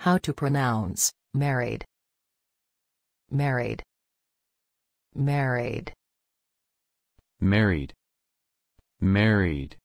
How to pronounce married. Married. Married. married, married.